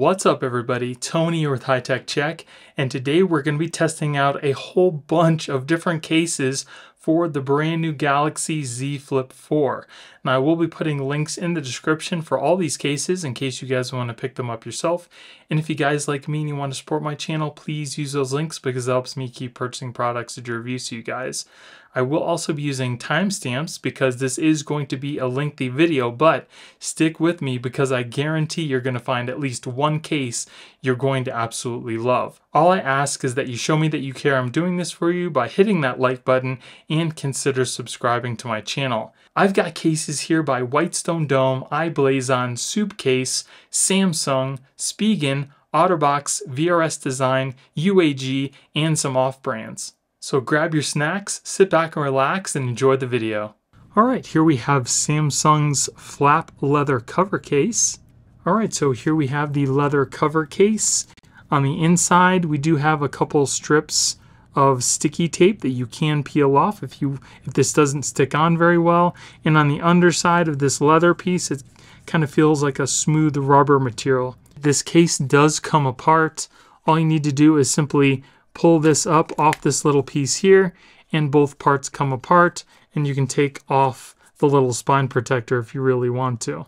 What's up everybody, Tony here with High Tech Check, and today we're going to be testing out a whole bunch of different cases for the brand new Galaxy Z Flip 4. Now I will be putting links in the description for all these cases in case you guys want to pick them up yourself. And if you guys like me and you want to support my channel, please use those links because it helps me keep purchasing products to review to you guys. I will also be using timestamps because this is going to be a lengthy video, but stick with me because I guarantee you're going to find at least one case you're going to absolutely love. All I ask is that you show me that you care I'm doing this for you by hitting that like button and consider subscribing to my channel. I've got cases here by Whitestone Dome, i-Blason, Supcase, Samsung, Spigen, OtterBox, VRS Design, UAG, and some off-brands. So grab your snacks, sit back and relax, and enjoy the video. Alright, here we have Samsung's flap leather cover case. Alright, so here we have the leather cover case. On the inside, we do have a couple strips of sticky tape that you can peel off if you if this doesn't stick on very well. And on the underside of this leather piece, it kind of feels like a smooth rubber material. This case does come apart. All you need to do is simply pull this up off this little piece here and both parts come apart and you can take off the little spine protector if you really want to.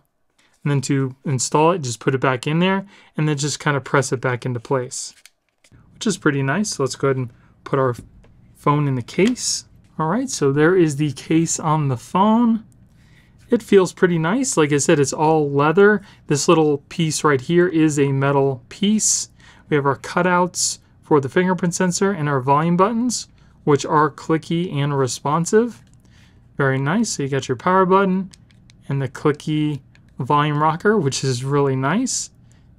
And then to install it, just put it back in there and then just kind of press it back into place, which is pretty nice. So let's go ahead and put our phone in the case. All right, so there is the case on the phone. It feels pretty nice. Like I said, it's all leather. This little piece right here is a metal piece. We have our cutouts for the fingerprint sensor and our volume buttons, which are clicky and responsive. Very nice. So you got your power button and the clicky volume rocker, which is really nice.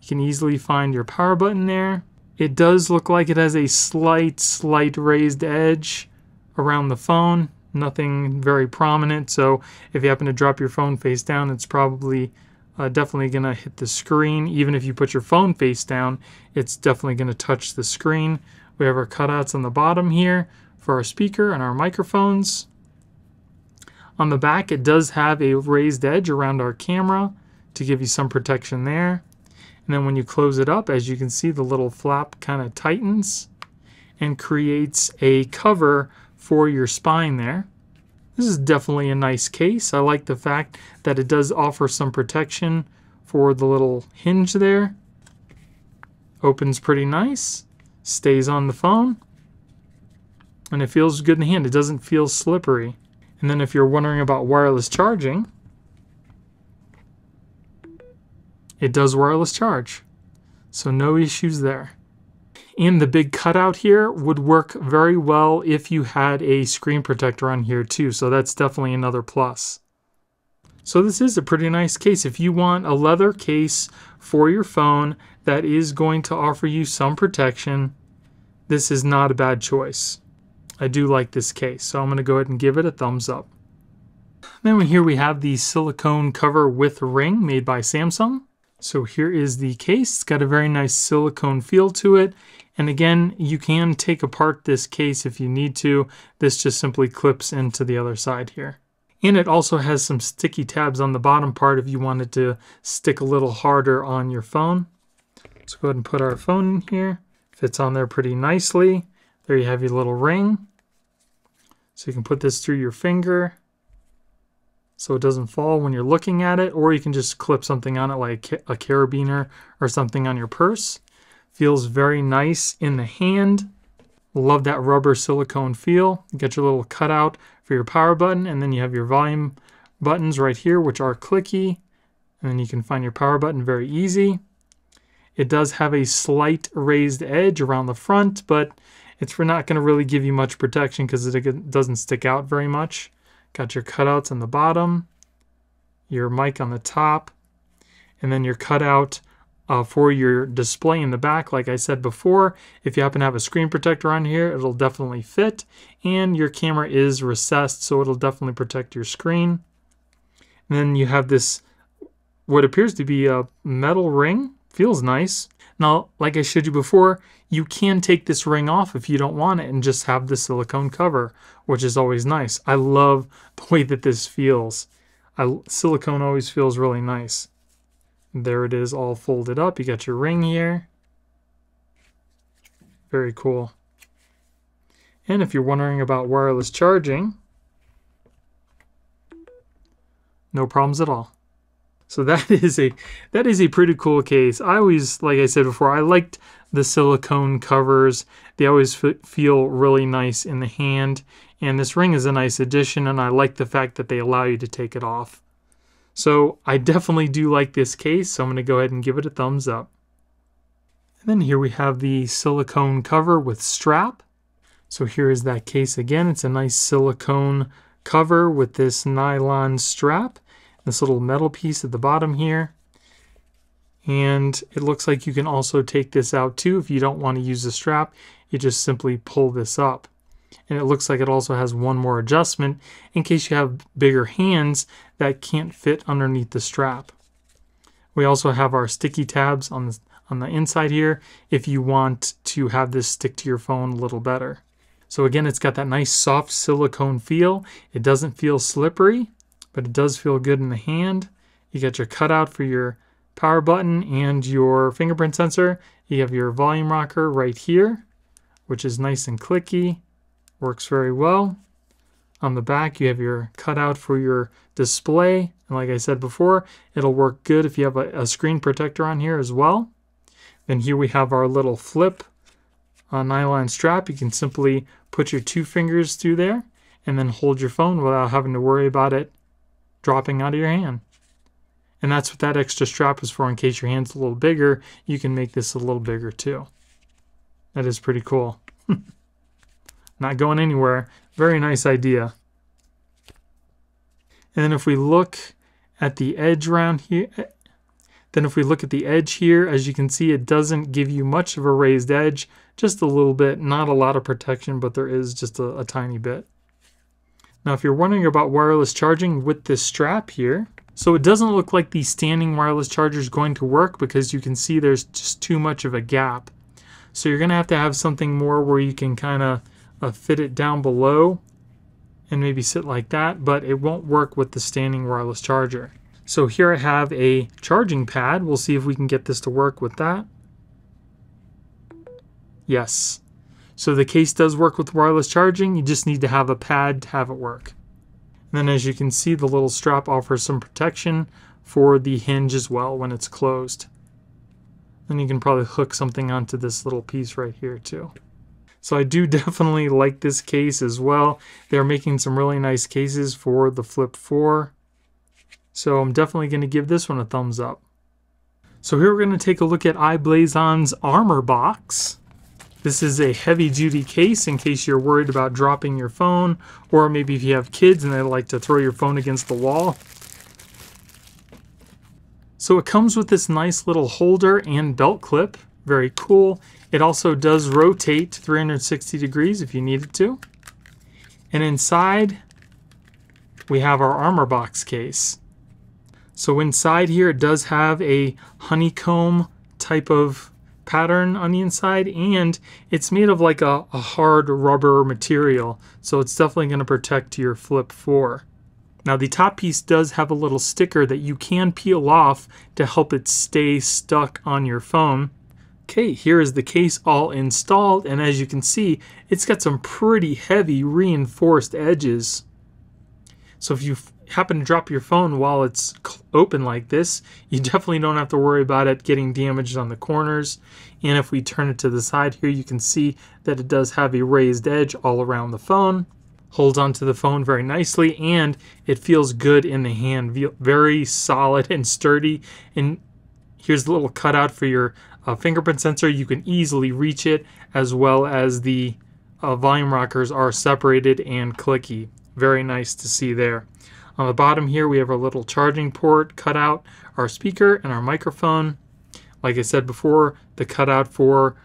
You can easily find your power button there. It does look like it has a slight, slight raised edge around the phone. Nothing very prominent, so if you happen to drop your phone face down, it's probably uh, definitely going to hit the screen. Even if you put your phone face down, it's definitely going to touch the screen. We have our cutouts on the bottom here for our speaker and our microphones. On the back, it does have a raised edge around our camera to give you some protection there. And then when you close it up, as you can see, the little flap kind of tightens and creates a cover for your spine there. This is definitely a nice case. I like the fact that it does offer some protection for the little hinge there. Opens pretty nice. Stays on the phone. And it feels good in the hand. It doesn't feel slippery. And then if you're wondering about wireless charging, it does wireless charge. So no issues there. And the big cutout here would work very well if you had a screen protector on here too. So that's definitely another plus. So this is a pretty nice case. If you want a leather case for your phone that is going to offer you some protection, this is not a bad choice. I do like this case, so I'm going to go ahead and give it a thumbs up. Then here we have the silicone cover with ring made by Samsung. So here is the case. It's got a very nice silicone feel to it. And again, you can take apart this case if you need to. This just simply clips into the other side here. And it also has some sticky tabs on the bottom part if you wanted to stick a little harder on your phone. Let's go ahead and put our phone in here. Fits on there pretty nicely. There you have your little ring. So you can put this through your finger so it doesn't fall when you're looking at it, or you can just clip something on it like a carabiner or something on your purse. Feels very nice in the hand. Love that rubber silicone feel. You get your little cutout for your power button, and then you have your volume buttons right here, which are clicky. And then you can find your power button very easy. It does have a slight raised edge around the front, but it's not going to really give you much protection because it doesn't stick out very much. Got your cutouts on the bottom, your mic on the top, and then your cutout uh, for your display in the back. Like I said before, if you happen to have a screen protector on here, it'll definitely fit. And your camera is recessed, so it'll definitely protect your screen. And then you have this, what appears to be a metal ring. Feels nice. Now, like I showed you before, you can take this ring off if you don't want it and just have the silicone cover, which is always nice. I love the way that this feels. I, silicone always feels really nice. There it is all folded up. You got your ring here. Very cool. And if you're wondering about wireless charging, no problems at all. So that is a that is a pretty cool case. I always, like I said before, I liked the silicone covers. They always feel really nice in the hand. And this ring is a nice addition, and I like the fact that they allow you to take it off. So I definitely do like this case, so I'm going to go ahead and give it a thumbs up. And then here we have the silicone cover with strap. So here is that case again. It's a nice silicone cover with this nylon strap, this little metal piece at the bottom here. And it looks like you can also take this out too. If you don't want to use the strap, you just simply pull this up. And it looks like it also has one more adjustment in case you have bigger hands that can't fit underneath the strap. We also have our sticky tabs on the, on the inside here if you want to have this stick to your phone a little better. So again, it's got that nice soft silicone feel. It doesn't feel slippery, but it does feel good in the hand. You got your cutout for your power button and your fingerprint sensor. You have your volume rocker right here, which is nice and clicky. Works very well. On the back, you have your cutout for your display. And like I said before, it'll work good if you have a, a screen protector on here as well. Then here we have our little flip uh, nylon strap. You can simply put your two fingers through there and then hold your phone without having to worry about it dropping out of your hand. And that's what that extra strap is for in case your hand's a little bigger. You can make this a little bigger too. That is pretty cool. Not going anywhere. Very nice idea. And then if we look at the edge around here, eh, then if we look at the edge here, as you can see, it doesn't give you much of a raised edge, just a little bit, not a lot of protection, but there is just a, a tiny bit. Now, if you're wondering about wireless charging with this strap here, so it doesn't look like the standing wireless charger is going to work because you can see there's just too much of a gap. So you're going to have to have something more where you can kind of uh, fit it down below and maybe sit like that, but it won't work with the standing wireless charger. So here I have a charging pad. We'll see if we can get this to work with that. Yes. So the case does work with wireless charging. You just need to have a pad to have it work. And then as you can see, the little strap offers some protection for the hinge as well when it's closed. Then you can probably hook something onto this little piece right here too. So I do definitely like this case as well. They're making some really nice cases for the Flip 4. So I'm definitely going to give this one a thumbs up. So here we're going to take a look at i-Blason's Armor Box. This is a heavy duty case in case you're worried about dropping your phone or maybe if you have kids and they like to throw your phone against the wall. So it comes with this nice little holder and belt clip. Very cool. It also does rotate 360 degrees if you need it to. And inside we have our armor box case. So inside here it does have a honeycomb type of pattern on the inside and it's made of like a, a hard rubber material so it's definitely going to protect your flip 4 now the top piece does have a little sticker that you can peel off to help it stay stuck on your phone okay here is the case all installed and as you can see it's got some pretty heavy reinforced edges so if you happen to drop your phone while it's open like this, you definitely don't have to worry about it getting damaged on the corners. And if we turn it to the side here, you can see that it does have a raised edge all around the phone. Holds onto the phone very nicely and it feels good in the hand. Very solid and sturdy. And here's a little cutout for your uh, fingerprint sensor. You can easily reach it as well as the uh, volume rockers are separated and clicky. Very nice to see there. On the bottom here, we have our little charging port cutout, our speaker, and our microphone. Like I said before, the cutout for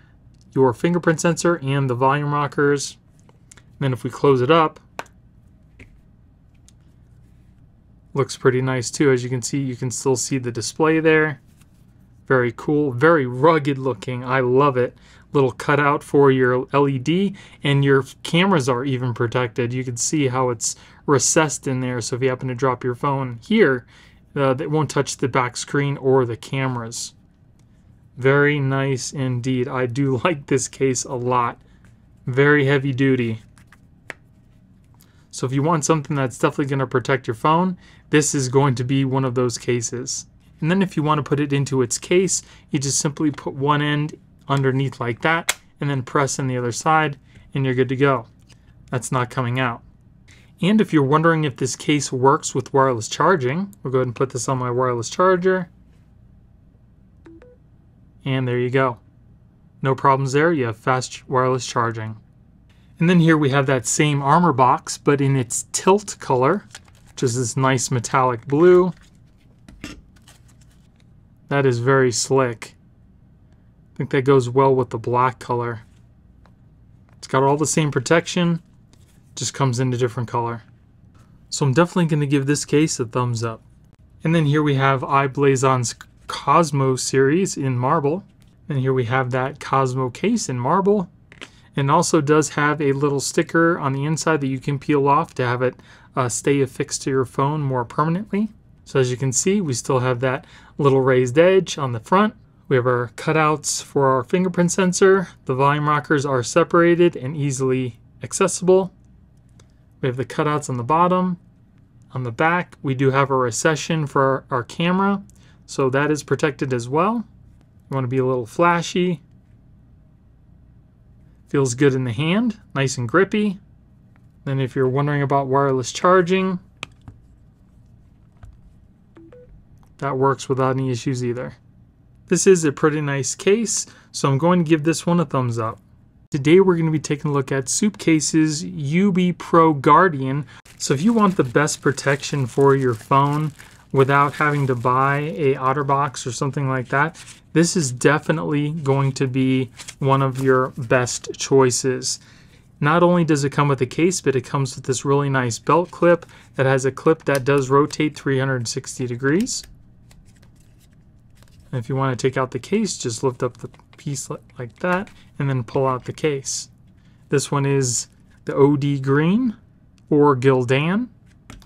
your fingerprint sensor and the volume rockers. And then if we close it up, looks pretty nice too. As you can see, you can still see the display there. Very cool, very rugged looking. I love it. Little cutout for your LED and your cameras are even protected. You can see how it's recessed in there. So if you happen to drop your phone here, uh, that won't touch the back screen or the cameras. Very nice indeed. I do like this case a lot. Very heavy duty. So if you want something that's definitely going to protect your phone, this is going to be one of those cases. And then if you want to put it into its case, you just simply put one end underneath like that and then press on the other side and you're good to go. That's not coming out. And if you're wondering if this case works with wireless charging, we'll go ahead and put this on my wireless charger. And there you go. No problems there, you have fast wireless charging. And then here we have that same armor box, but in its tilt color, which is this nice metallic blue. That is very slick. I think that goes well with the black color. It's got all the same protection, just comes in a different color. So I'm definitely going to give this case a thumbs up. And then here we have i-Blason's Cosmo series in marble. And here we have that Cosmo case in marble. And also does have a little sticker on the inside that you can peel off to have it uh, stay affixed to your phone more permanently. So as you can see, we still have that little raised edge on the front. We have our cutouts for our fingerprint sensor. The volume rockers are separated and easily accessible. We have the cutouts on the bottom. On the back, we do have a recession for our, our camera, so that is protected as well. You want to be a little flashy. Feels good in the hand, nice and grippy. Then if you're wondering about wireless charging, that works without any issues either. This is a pretty nice case, so I'm going to give this one a thumbs up. Today we're going to be taking a look at Supcase's UB Pro Guardian. So if you want the best protection for your phone without having to buy a OtterBox or something like that, this is definitely going to be one of your best choices. Not only does it come with a case, but it comes with this really nice belt clip that has a clip that does rotate 360 degrees. And if you want to take out the case, just lift up the piece like that and then pull out the case. This one is the OD Green or Gildan,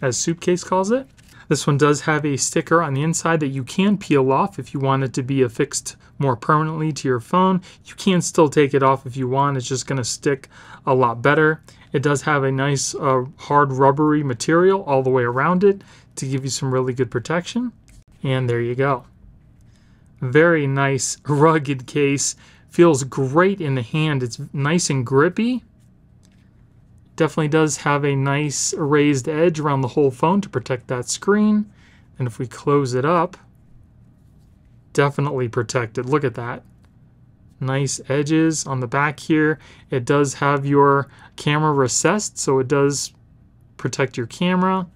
as Supcase calls it. This one does have a sticker on the inside that you can peel off if you want it to be affixed more permanently to your phone. You can still take it off if you want. It's just going to stick a lot better. It does have a nice uh, hard rubbery material all the way around it to give you some really good protection. And there you go. Very nice rugged case. Feels great in the hand. It's nice and grippy. Definitely does have a nice raised edge around the whole phone to protect that screen. And if we close it up, definitely protected. Look at that. Nice edges on the back here. It does have your camera recessed, so it does protect your camera.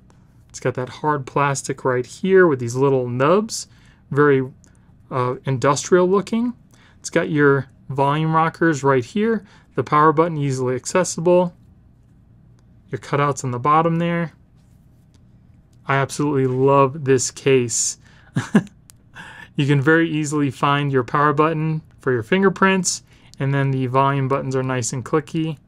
It's got that hard plastic right here with these little nubs. Very uh, industrial looking. It's got your volume rockers right here, the power button easily accessible, your cutouts on the bottom there. I absolutely love this case. you can very easily find your power button for your fingerprints, and then the volume buttons are nice and clicky.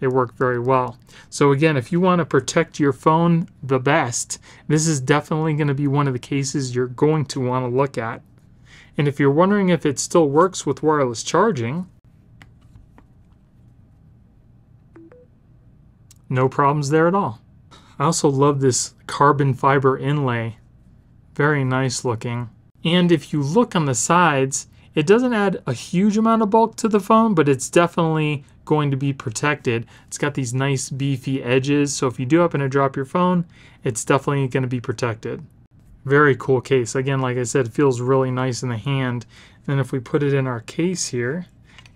They work very well. So again, if you want to protect your phone the best, this is definitely going to be one of the cases you're going to want to look at. And if you're wondering if it still works with wireless charging, no problems there at all. I also love this carbon fiber inlay. Very nice looking. And if you look on the sides, it doesn't add a huge amount of bulk to the phone, but it's definitely going to be protected. It's got these nice beefy edges, so if you do happen to drop your phone, it's definitely going to be protected. Very cool case. Again, like I said, it feels really nice in the hand. Then if we put it in our case here,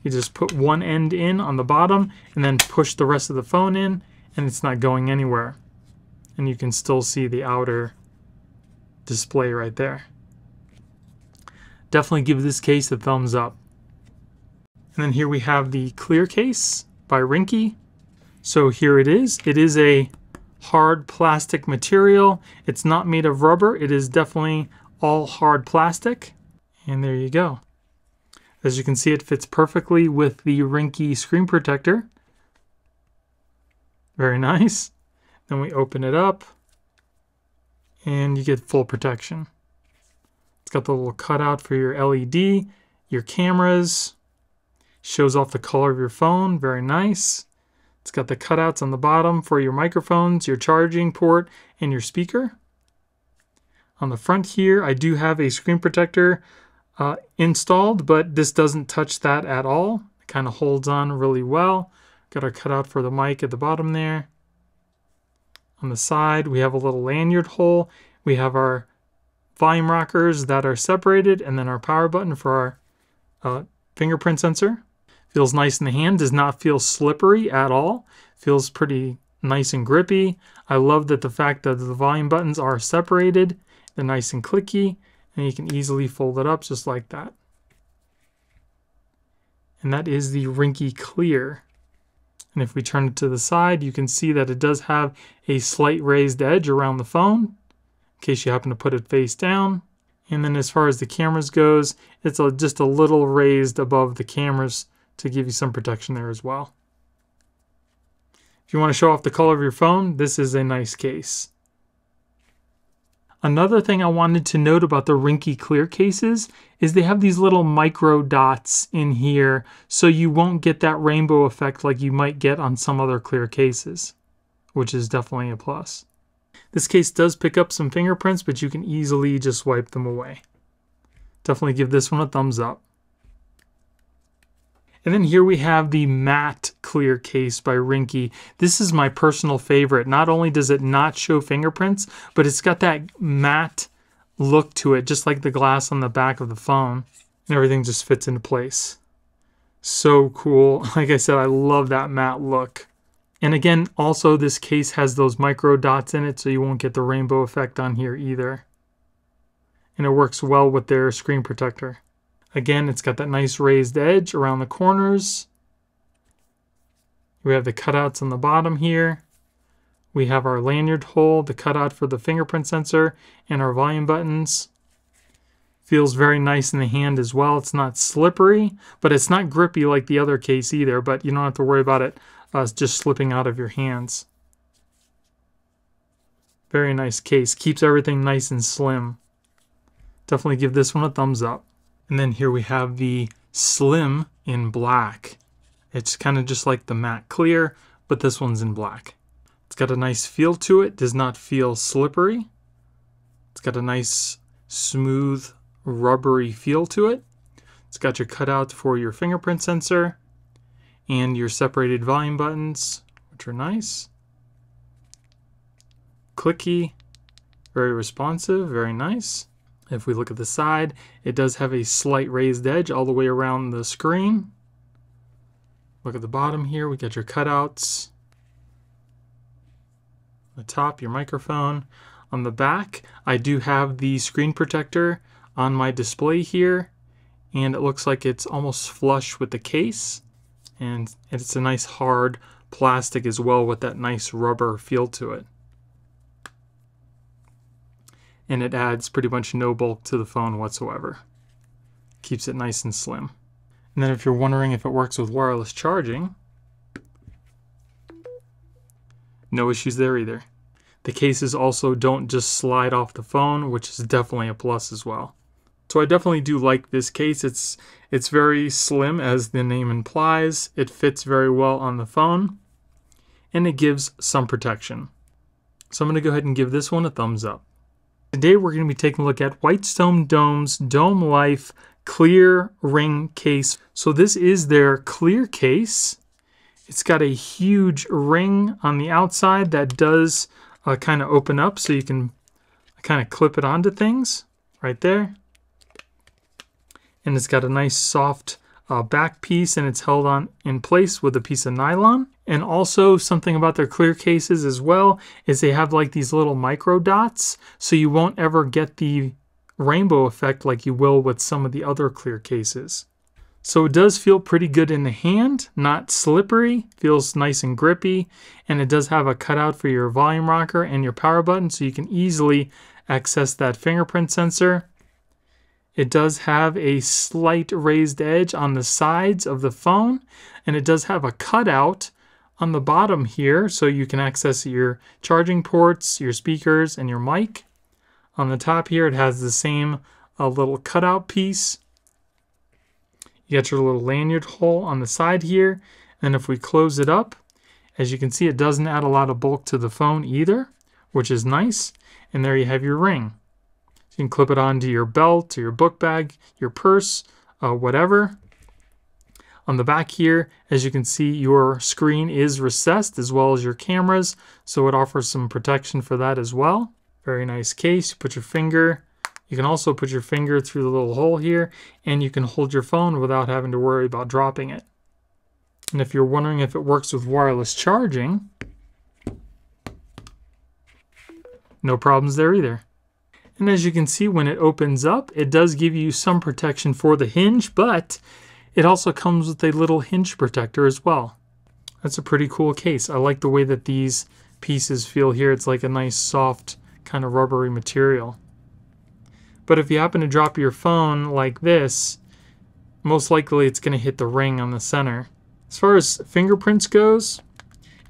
you just put one end in on the bottom and then push the rest of the phone in and it's not going anywhere. And you can still see the outer display right there. Definitely give this case a thumbs up. And then here we have the clear case by Ringke. So here it is. It is a hard plastic material. It's not made of rubber. It is definitely all hard plastic. And there you go. As you can see, it fits perfectly with the Ringke screen protector. Very nice. Then we open it up. and you get full protection. It's got the little cutout for your LED, your cameras, shows off the color of your phone, very nice. It's got the cutouts on the bottom for your microphones, your charging port, and your speaker. On the front here, I do have a screen protector uh, installed, but this doesn't touch that at all. It kind of holds on really well. Got our cutout for the mic at the bottom there. On the side, we have a little lanyard hole. We have our volume rockers that are separated, and then our power button for our uh, fingerprint sensor. Feels nice in the hand, does not feel slippery at all. Feels pretty nice and grippy. I love that the fact that the volume buttons are separated. They're nice and clicky, and you can easily fold it up just like that. And that is the Ringke Clear. And if we turn it to the side, you can see that it does have a slight raised edge around the phone, in case you happen to put it face down. And then as far as the cameras goes, it's a, just a little raised above the cameras to give you some protection there as well. If you want to show off the color of your phone, this is a nice case. Another thing I wanted to note about the Ringke Clear cases is they have these little micro dots in here so you won't get that rainbow effect like you might get on some other clear cases, which is definitely a plus. This case does pick up some fingerprints, but you can easily just wipe them away. Definitely give this one a thumbs up. And then here we have the matte clear case by Ringke. This is my personal favorite. Not only does it not show fingerprints, but it's got that matte look to it, just like the glass on the back of the phone. And everything just fits into place. So cool. Like I said, I love that matte look. And again, also this case has those micro dots in it, so you won't get the rainbow effect on here either. And it works well with their screen protector. Again, it's got that nice raised edge around the corners. We have the cutouts on the bottom here. We have our lanyard hole, the cutout for the fingerprint sensor, and our volume buttons. Feels very nice in the hand as well. It's not slippery, but it's not grippy like the other case either, but you don't have to worry about it uh, just slipping out of your hands. Very nice case. Keeps everything nice and slim. Definitely give this one a thumbs up. And then here we have the Slim in black. It's kind of just like the matte clear, but this one's in black. It's got a nice feel to it, does not feel slippery. It's got a nice smooth rubbery feel to it. It's got your cutout for your fingerprint sensor and your separated volume buttons, which are nice. Clicky, very responsive, very nice. If we look at the side, it does have a slight raised edge all the way around the screen. Look at the bottom here, we got your cutouts. The top, your microphone. On the back, I do have the screen protector on my display here, and it looks like it's almost flush with the case. And it's a nice hard plastic as well with that nice rubber feel to it and it adds pretty much no bulk to the phone whatsoever. Keeps it nice and slim. And then if you're wondering if it works with wireless charging, no issues there either. The cases also don't just slide off the phone, which is definitely a plus as well. So I definitely do like this case. It's it's very slim as the name implies. It fits very well on the phone and it gives some protection. So I'm going to go ahead and give this one a thumbs up. Today we're going to be taking a look at Whitestone Dome's Dome Life clear ring case. So this is their clear case. It's got a huge ring on the outside that does uh, kind of open up so you can kind of clip it onto things right there. And it's got a nice soft uh, back piece and it's held on in place with a piece of nylon. And also something about their clear cases as well is they have like these little micro dots so you won't ever get the rainbow effect like you will with some of the other clear cases. So it does feel pretty good in the hand, not slippery, feels nice and grippy, and it does have a cutout for your volume rocker and your power button so you can easily access that fingerprint sensor. It does have a slight raised edge on the sides of the phone, and it does have a cutout on the bottom here so you can access your charging ports, your speakers, and your mic. On the top here, it has the same uh, little cutout piece. You got your little lanyard hole on the side here. And if we close it up, as you can see, it doesn't add a lot of bulk to the phone either, which is nice. And there you have your ring. You can clip it onto your belt or your book bag, your purse, uh, whatever. On the back here, as you can see, your screen is recessed as well as your cameras, so it offers some protection for that as well. Very nice case. You put your finger. You can also put your finger through the little hole here, and you can hold your phone without having to worry about dropping it. And if you're wondering if it works with wireless charging, no problems there either. And as you can see, when it opens up, it does give you some protection for the hinge, but it also comes with a little hinge protector as well. That's a pretty cool case. I like the way that these pieces feel here. It's like a nice soft kind of rubbery material. But if you happen to drop your phone like this, most likely it's going to hit the ring on the center. As far as fingerprints goes,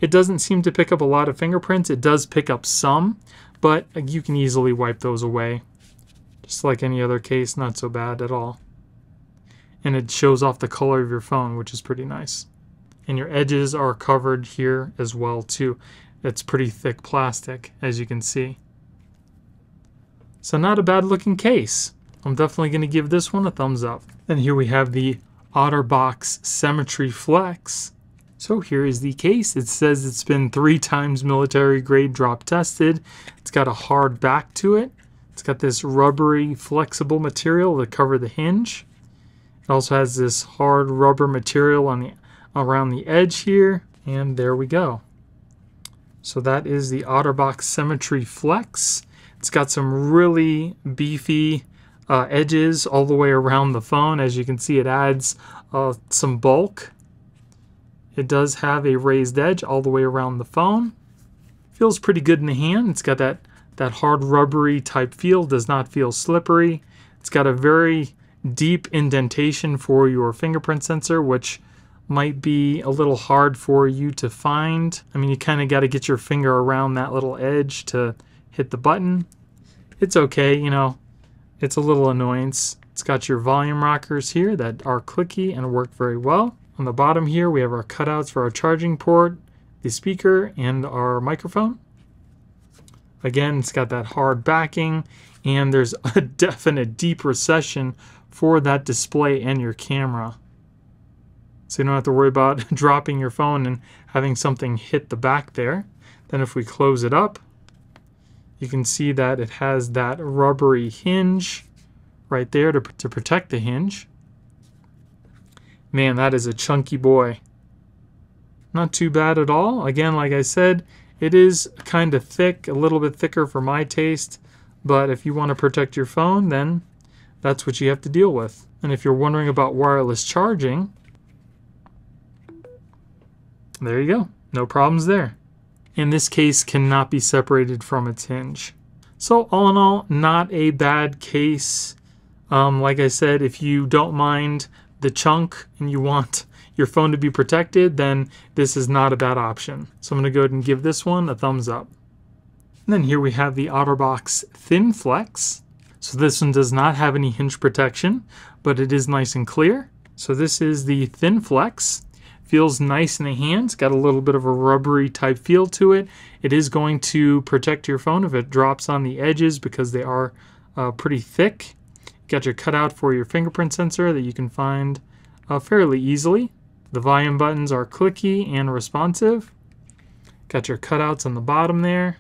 it doesn't seem to pick up a lot of fingerprints. It does pick up some, but uh, you can easily wipe those away. Just like any other case, not so bad at all. And it shows off the color of your phone, which is pretty nice. And your edges are covered here as well too. It's pretty thick plastic, as you can see. So not a bad looking case. I'm definitely going to give this one a thumbs up. And here we have the OtterBox Symmetry Flex. So here is the case. It says it's been three times military grade drop tested. It's got a hard back to it. It's got this rubbery flexible material to cover the hinge. It also has this hard rubber material on the around the edge here. And there we go. So that is the OtterBox Symmetry Flex. It's got some really beefy uh, edges all the way around the phone. As you can see, it adds uh, some bulk. It does have a raised edge all the way around the phone. Feels pretty good in the hand. It's got that, that hard rubbery type feel, does not feel slippery. It's got a very deep indentation for your fingerprint sensor, which might be a little hard for you to find. I mean, you kind of got to get your finger around that little edge to hit the button. It's okay, you know, it's a little annoyance. It's got your volume rockers here that are clicky and work very well. On the bottom here, we have our cutouts for our charging port, the speaker, and our microphone. Again, it's got that hard backing, and there's a definite deep recession for that display and your camera. So you don't have to worry about dropping your phone and having something hit the back there. Then if we close it up, you can see that it has that rubbery hinge right there to, to protect the hinge. Man, that is a chunky boy. Not too bad at all. Again, like I said, it is kind of thick, a little bit thicker for my taste. But if you want to protect your phone, then that's what you have to deal with. And if you're wondering about wireless charging, there you go. No problems there in this case cannot be separated from its hinge. So all in all, not a bad case. Um, like I said, if you don't mind the chunk and you want your phone to be protected, then this is not a bad option. So I'm going to go ahead and give this one a thumbs up. And then here we have the OtterBox Thin Flex. So this one does not have any hinge protection, but it is nice and clear. So this is the Thin Flex. Feels nice in the hands, got a little bit of a rubbery type feel to it. It is going to protect your phone if it drops on the edges because they are uh, pretty thick. Got your cutout for your fingerprint sensor that you can find uh, fairly easily. The volume buttons are clicky and responsive. Got your cutouts on the bottom there.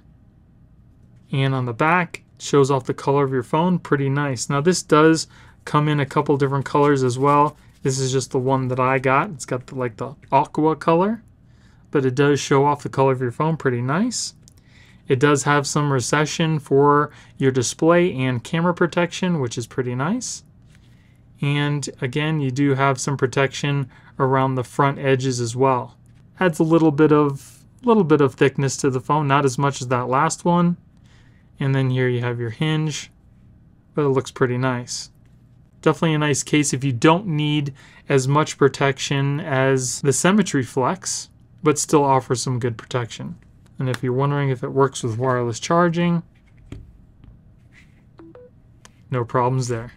And on the back, shows off the color of your phone. Pretty nice. Now this does come in a couple different colors as well. This is just the one that I got. It's got the, like the aqua color, but it does show off the color of your phone pretty nice. It does have some recession for your display and camera protection, which is pretty nice. And again, you do have some protection around the front edges as well. Adds a little bit of little bit of thickness to the phone, not as much as that last one. And then here you have your hinge, but it looks pretty nice. Definitely a nice case if you don't need as much protection as the Symmetry Flex, but still offers some good protection. And if you're wondering if it works with wireless charging, No problems there.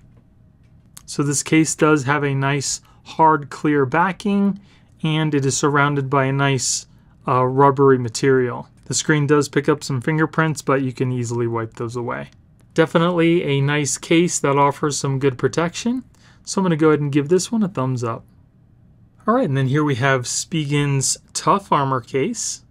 So this case does have a nice hard clear backing and it is surrounded by a nice uh, rubbery material. The screen does pick up some fingerprints, but you can easily wipe those away. Definitely a nice case that offers some good protection. So I'm going to go ahead and give this one a thumbs up. Alright, and then here we have Spigen's Tough Armor case.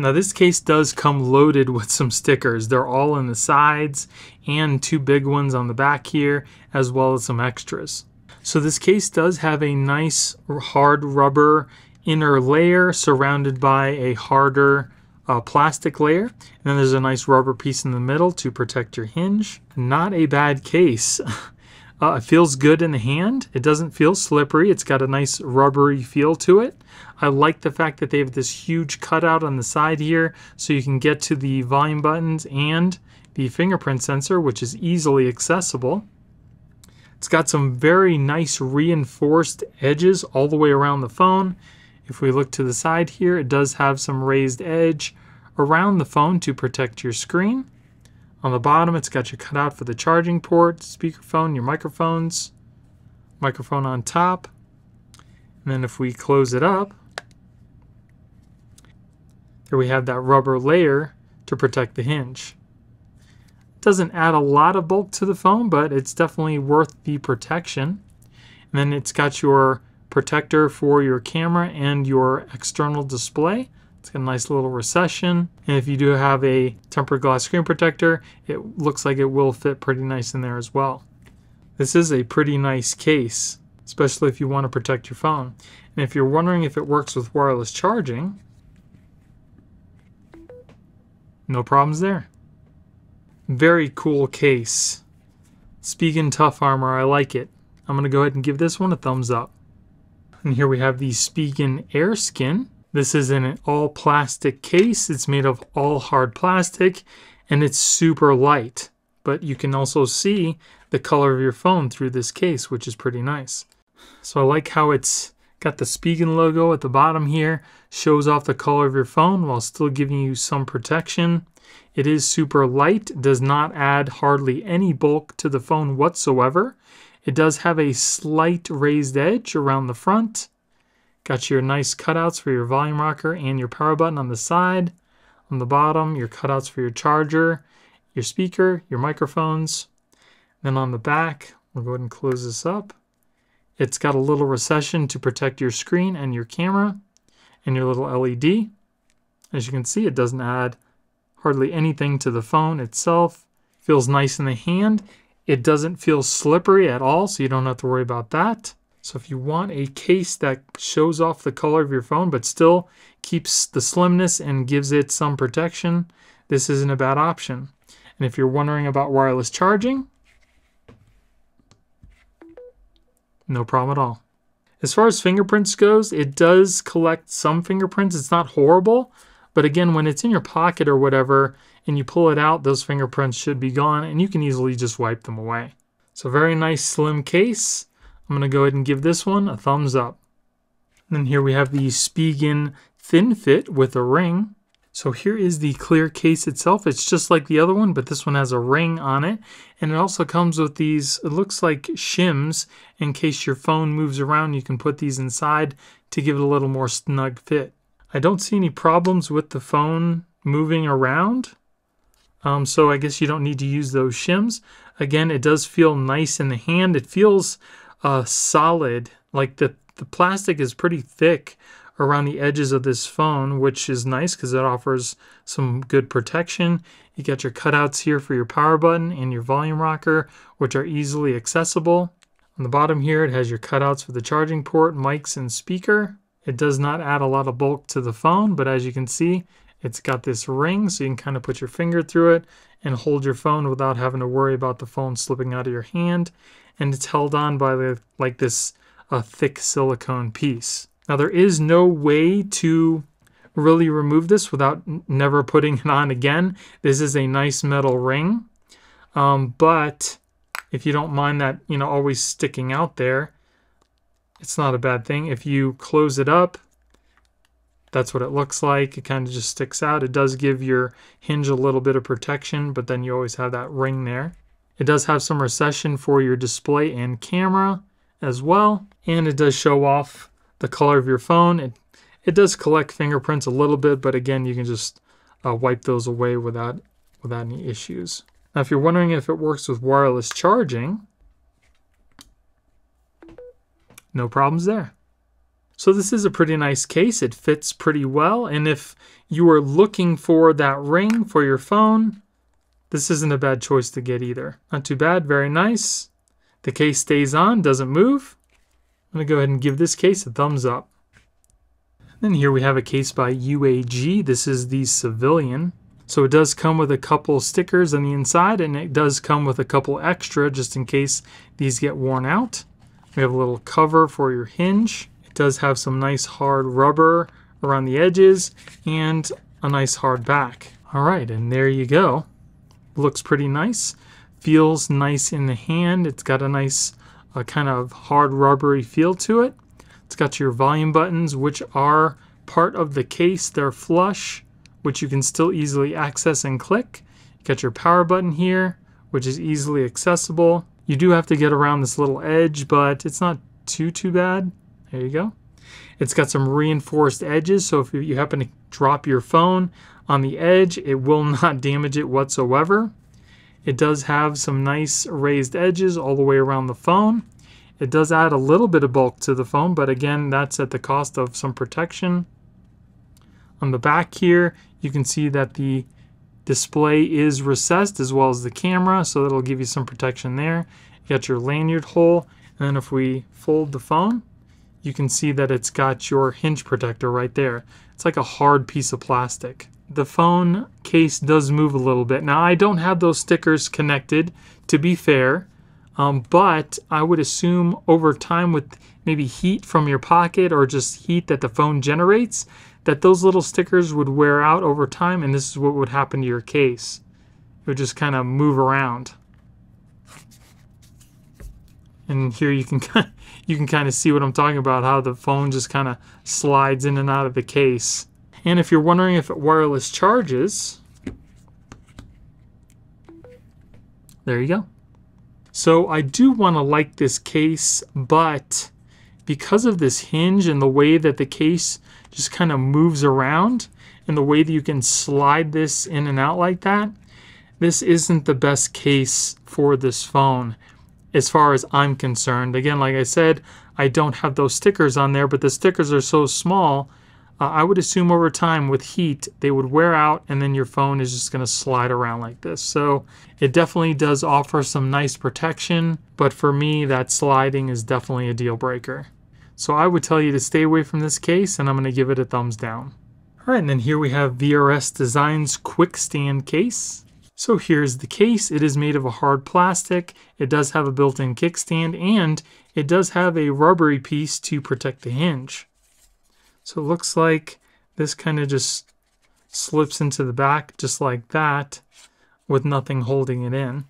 Now this case does come loaded with some stickers. They're all in the sides and two big ones on the back here, as well as some extras. So this case does have a nice hard rubber inner layer surrounded by a harder uh, plastic layer. And then there's a nice rubber piece in the middle to protect your hinge. Not a bad case. Uh, it feels good in the hand. It doesn't feel slippery. It's got a nice rubbery feel to it. I like the fact that they have this huge cutout on the side here so you can get to the volume buttons and the fingerprint sensor, which is easily accessible. It's got some very nice reinforced edges all the way around the phone. If we look to the side here, it does have some raised edge around the phone to protect your screen. On the bottom, it's got your cutout for the charging port, speakerphone, your microphones, microphone on top. And then if we close it up, there we have that rubber layer to protect the hinge. Doesn't add a lot of bulk to the phone, but it's definitely worth the protection. And then it's got your protector for your camera and your external display. It's got a nice little recession. And if you do have a tempered glass screen protector, it looks like it will fit pretty nice in there as well. This is a pretty nice case, especially if you want to protect your phone. And if you're wondering if it works with wireless charging, no problems there. Very cool case. Spigen Tough Armor, I like it. I'm going to go ahead and give this one a thumbs up. And here we have the Spigen Airskin. This is an all plastic case. It's made of all hard plastic and it's super light. But you can also see the color of your phone through this case, which is pretty nice. So I like how it's got the Spigen logo at the bottom here, shows off the color of your phone while still giving you some protection. It is super light, does not add hardly any bulk to the phone whatsoever. It does have a slight raised edge around the front. Got your nice cutouts for your volume rocker and your power button on the side. On the bottom, your cutouts for your charger, your speaker, your microphones. Then on the back, we'll go ahead and close this up. It's got a little recession to protect your screen and your camera and your little LED. As you can see, it doesn't add hardly anything to the phone itself. Feels nice in the hand. It doesn't feel slippery at all, so you don't have to worry about that. So if you want a case that shows off the color of your phone but still keeps the slimness and gives it some protection, this isn't a bad option. And if you're wondering about wireless charging, no problem at all. As far as fingerprints goes, it does collect some fingerprints. It's not horrible, but again, when it's in your pocket or whatever, and you pull it out, those fingerprints should be gone, and you can easily just wipe them away. So very nice slim case. I'm going to go ahead and give this one a thumbs up. And then here we have the Spigen Thin Fit with a ring. So here is the clear case itself. It's just like the other one, but this one has a ring on it. And it also comes with these, it looks like shims. In case your phone moves around, you can put these inside to give it a little more snug fit. I don't see any problems with the phone moving around. Um, so I guess you don't need to use those shims. Again, it does feel nice in the hand. It feels uh, solid. Like the, the plastic is pretty thick around the edges of this phone, which is nice because it offers some good protection. You got your cutouts here for your power button and your volume rocker, which are easily accessible. On the bottom here, it has your cutouts for the charging port, mics, and speaker. It does not add a lot of bulk to the phone, but as you can see, it's got this ring, so you can kind of put your finger through it and hold your phone without having to worry about the phone slipping out of your hand and it's held on by the, like this a thick silicone piece. Now there is no way to really remove this without never putting it on again. This is a nice metal ring, um, but if you don't mind that, you know, always sticking out there, it's not a bad thing. If you close it up, that's what it looks like. It kind of just sticks out. It does give your hinge a little bit of protection, but then you always have that ring there. It does have some recession for your display and camera as well. And it does show off the color of your phone. It, it does collect fingerprints a little bit, but again, you can just uh, wipe those away without, without any issues. Now, if you're wondering if it works with wireless charging, no problems there. So this is a pretty nice case. It fits pretty well. And if you are looking for that ring for your phone, this isn't a bad choice to get either. Not too bad, very nice. The case stays on, doesn't move. I'm gonna go ahead and give this case a thumbs up. Then here we have a case by UAG. This is the Civilian. So it does come with a couple stickers on the inside and it does come with a couple extra just in case these get worn out. We have a little cover for your hinge. It does have some nice hard rubber around the edges and a nice hard back. All right, and there you go. Looks pretty nice. Feels nice in the hand. It's got a nice uh, kind of hard rubbery feel to it. It's got your volume buttons, which are part of the case. They're flush, which you can still easily access and click. You got your power button here, which is easily accessible. You do have to get around this little edge, but it's not too, too bad. There you go. It's got some reinforced edges, so if you happen to drop your phone on the edge, it will not damage it whatsoever. It does have some nice raised edges all the way around the phone. It does add a little bit of bulk to the phone, but again, that's at the cost of some protection. On the back here, you can see that the display is recessed as well as the camera, so that'll give you some protection there. You got your lanyard hole, and then if we fold the phone, you can see that it's got your hinge protector right there. It's like a hard piece of plastic. The phone case does move a little bit. Now I don't have those stickers connected to be fair, um, but I would assume over time with maybe heat from your pocket or just heat that the phone generates, that those little stickers would wear out over time and this is what would happen to your case. It would just kind of move around. And here you can you can kind of see what I'm talking about, how the phone just kind of slides in and out of the case. And if you're wondering if it wireless charges, there you go. So I do want to like this case, but because of this hinge and the way that the case just kind of moves around and the way that you can slide this in and out like that, this isn't the best case for this phone as far as I'm concerned. Again, like I said, I don't have those stickers on there, but the stickers are so small, uh, I would assume over time with heat, they would wear out and then your phone is just going to slide around like this. So it definitely does offer some nice protection, but for me, that sliding is definitely a deal breaker. So I would tell you to stay away from this case and I'm going to give it a thumbs down. All right, and then here we have VRS Designs Quick Stand Case. So here's the case. It is made of a hard plastic. It does have a built-in kickstand and it does have a rubbery piece to protect the hinge. So it looks like this kind of just slips into the back just like that with nothing holding it in.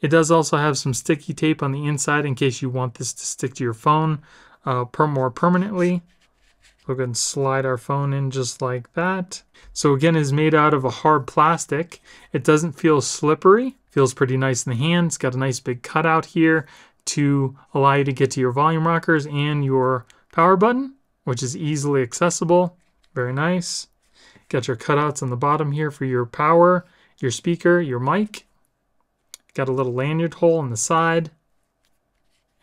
It does also have some sticky tape on the inside in case you want this to stick to your phone uh, per more permanently. We're going to slide our phone in just like that. So again, is made out of a hard plastic. It doesn't feel slippery. Feels pretty nice in the hand. It's got a nice big cutout here to allow you to get to your volume rockers and your power button, which is easily accessible. Very nice. Got your cutouts on the bottom here for your power, your speaker, your mic. Got a little lanyard hole on the side.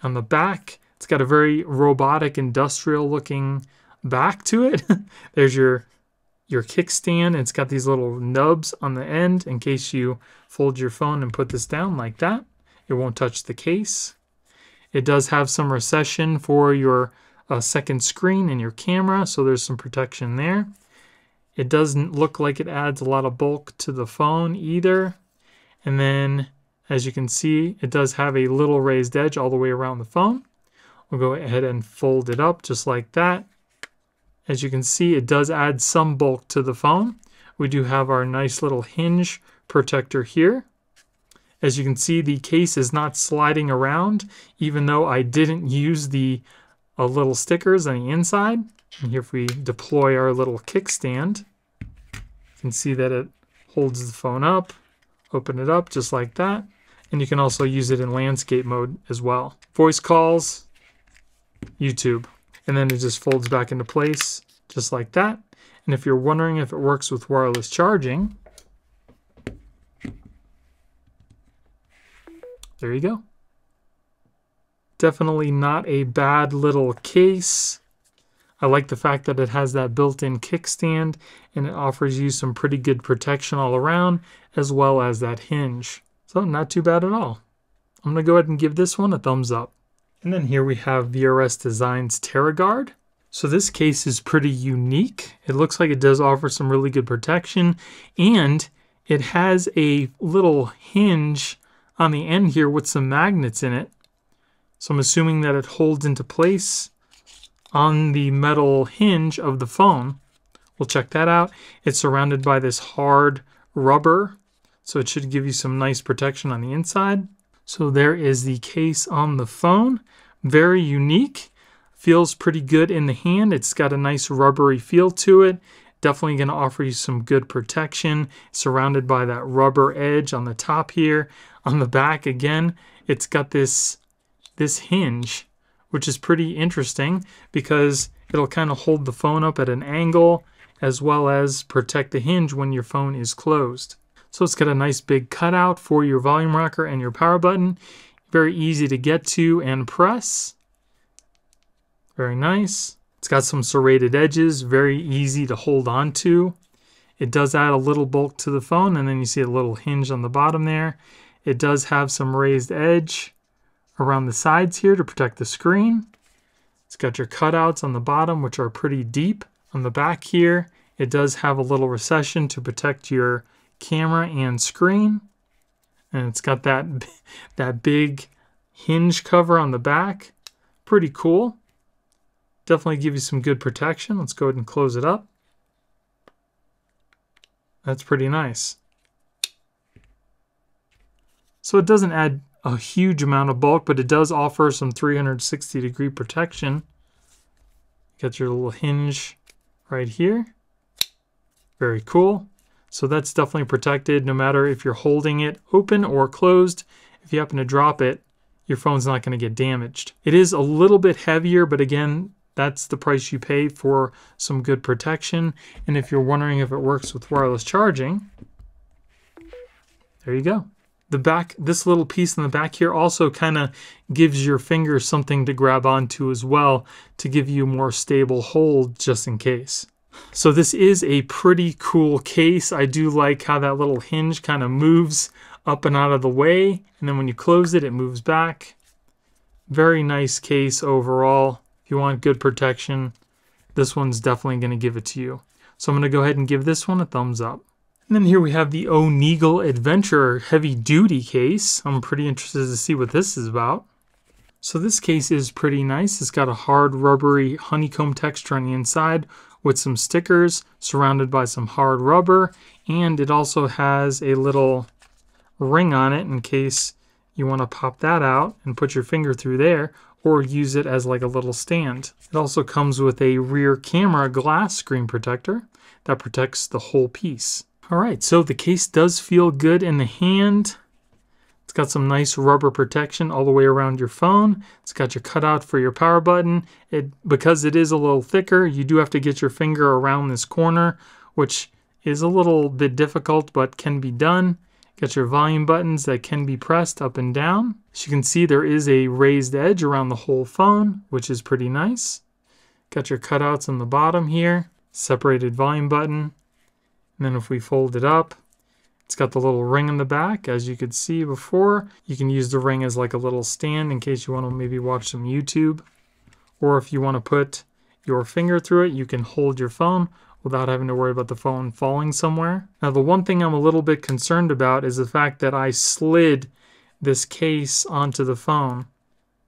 On the back, it's got a very robotic, industrial looking back to it. There's your your kickstand. It's got these little nubs on the end in case you fold your phone and put this down like that. It won't touch the case. It does have some recession for your uh, second screen and your camera, so there's some protection there. It doesn't look like it adds a lot of bulk to the phone either. And then, as you can see, it does have a little raised edge all the way around the phone. We'll go ahead and fold it up just like that. As you can see, it does add some bulk to the phone. We do have our nice little hinge protector here. As you can see, the case is not sliding around, even though I didn't use the uh, little stickers on the inside. And here if we deploy our little kickstand, you can see that it holds the phone up, open it up just like that. and you can also use it in landscape mode as well. Voice calls, YouTube, and then it just folds back into place just like that. And if you're wondering if it works with wireless charging, there you go. Definitely not a bad little case. I like the fact that it has that built-in kickstand and it offers you some pretty good protection all around as well as that hinge. So not too bad at all. I'm going to go ahead and give this one a thumbs up. And then here we have VRS Designs TerraGuard. So this case is pretty unique. It looks like it does offer some really good protection and it has a little hinge on the end here with some magnets in it. So I'm assuming that it holds into place on the metal hinge of the phone. We'll check that out. It's surrounded by this hard rubber, so it should give you some nice protection on the inside. So there is the case on the phone. Very unique. Feels pretty good in the hand. It's got a nice rubbery feel to it. Definitely going to offer you some good protection. Surrounded by that rubber edge on the top here. On the back, again, it's got this, this hinge, which is pretty interesting because it'll kind of hold the phone up at an angle as well as protect the hinge when your phone is closed. So it's got a nice big cutout for your volume rocker and your power button. Very easy to get to and press. Very nice. It's got some serrated edges, very easy to hold on to. It does add a little bulk to the phone, and then you see a little hinge on the bottom there. It does have some raised edge around the sides here to protect the screen. It's got your cutouts on the bottom, which are pretty deep. On the back here, it does have a little recession to protect your camera and screen. And it's got that, that big hinge cover on the back. Pretty cool. Definitely give you some good protection. Let's go ahead and close it up. That's pretty nice. So it doesn't add a huge amount of bulk, but it does offer some 360 degree protection. Got your little hinge right here. Very cool. So that's definitely protected no matter if you're holding it open or closed. If you happen to drop it, your phone's not going to get damaged. It is a little bit heavier, but again, that's the price you pay for some good protection. And if you're wondering if it works with wireless charging, there you go. The back, this little piece in the back here also kind of gives your finger something to grab onto as well to give you more stable hold just in case. So this is a pretty cool case. I do like how that little hinge kind of moves up and out of the way. And then when you close it, it moves back. Very nice case overall. If you want good protection, this one's definitely going to give it to you. So I'm going to go ahead and give this one a thumbs up. And then here we have the Oneagle Adventure Heavy Duty case. I'm pretty interested to see what this is about. So this case is pretty nice. It's got a hard rubbery honeycomb texture on the inside with some stickers surrounded by some hard rubber. And it also has a little ring on it in case you want to pop that out and put your finger through there or use it as like a little stand. It also comes with a rear camera glass screen protector that protects the whole piece. All right, so the case does feel good in the hand. It's got some nice rubber protection all the way around your phone. It's got your cutout for your power button. It Because it is a little thicker, you do have to get your finger around this corner, which is a little bit difficult, but can be done. Got your volume buttons that can be pressed up and down. As you can see, there is a raised edge around the whole phone, which is pretty nice. Got your cutouts on the bottom here, separated volume button. And then if we fold it up, it's got the little ring in the back. As you could see before, you can use the ring as like a little stand in case you want to maybe watch some YouTube. Or if you want to put your finger through it, you can hold your phone without having to worry about the phone falling somewhere. Now the one thing I'm a little bit concerned about is the fact that I slid this case onto the phone.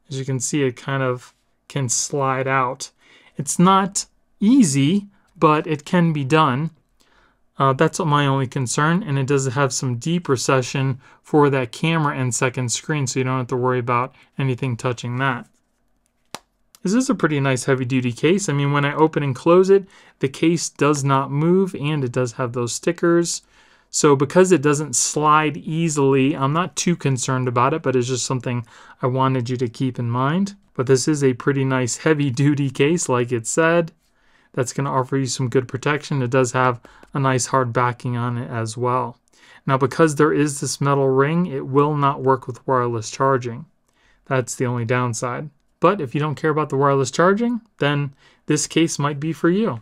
As you can see, it kind of can slide out. It's not easy, but it can be done. Uh, that's my only concern, and it does have some deep recession for that camera and second screen, so you don't have to worry about anything touching that. This is a pretty nice heavy duty case. I mean, when I open and close it, the case does not move and it does have those stickers. So because it doesn't slide easily, I'm not too concerned about it, but it's just something I wanted you to keep in mind. But this is a pretty nice heavy duty case, like it said. That's going to offer you some good protection. It does have a nice hard backing on it as well. Now, because there is this metal ring, it will not work with wireless charging. That's the only downside. But if you don't care about the wireless charging, then this case might be for you.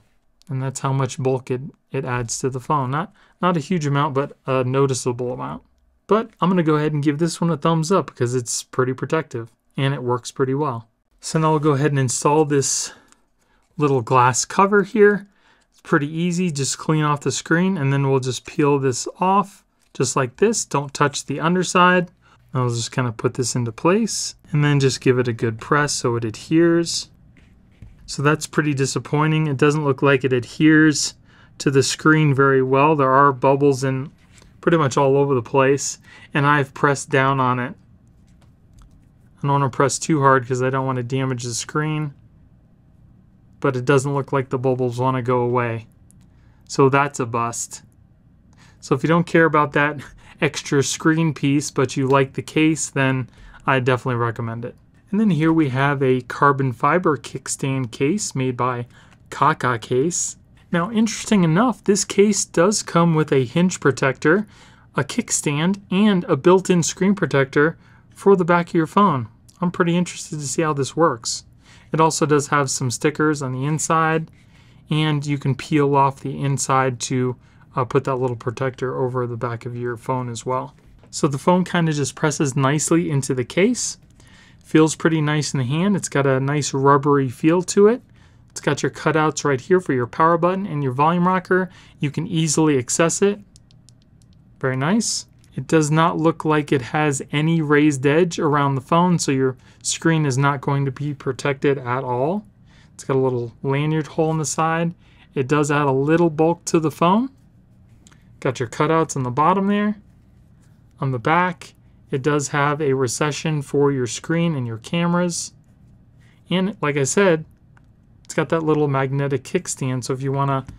And that's how much bulk it, it adds to the phone. Not, not a huge amount, but a noticeable amount. But I'm going to go ahead and give this one a thumbs up because it's pretty protective and it works pretty well. So now I'll go ahead and install this little glass cover here. It's pretty easy, just clean off the screen and then we'll just peel this off just like this. Don't touch the underside. I'll just kind of put this into place and then just give it a good press so it adheres. So that's pretty disappointing. It doesn't look like it adheres to the screen very well. There are bubbles in pretty much all over the place and I've pressed down on it. I don't want to press too hard because I don't want to damage the screen but it doesn't look like the bubbles want to go away. So that's a bust. So if you don't care about that extra screen piece, but you like the case, then I definitely recommend it. And then here we have a carbon fiber kickstand case made by Caka Case. Now, interesting enough, this case does come with a hinge protector, a kickstand, and a built-in screen protector for the back of your phone. I'm pretty interested to see how this works. It also does have some stickers on the inside and you can peel off the inside to uh, put that little protector over the back of your phone as well. So the phone kind of just presses nicely into the case. Feels pretty nice in the hand. It's got a nice rubbery feel to it. It's got your cutouts right here for your power button and your volume rocker. You can easily access it. Very nice. It does not look like it has any raised edge around the phone, so your screen is not going to be protected at all. It's got a little lanyard hole in the side. It does add a little bulk to the phone. Got your cutouts on the bottom there. On the back, it does have a recession for your screen and your cameras. And like I said, it's got that little magnetic kickstand, so if you want to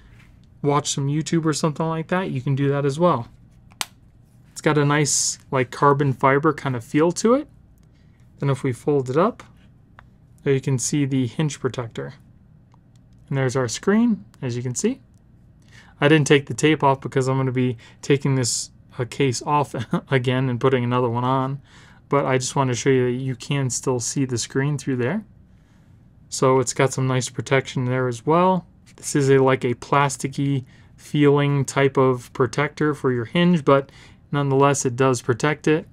watch some YouTube or something like that, you can do that as well got a nice like carbon fiber kind of feel to it. Then if we fold it up, there you can see the hinge protector. And there's our screen, as you can see. I didn't take the tape off because I'm going to be taking this uh, case off again and putting another one on. But I just want to show you that you can still see the screen through there. So it's got some nice protection there as well. This is a like a plasticky feeling type of protector for your hinge, but Nonetheless, it does protect it.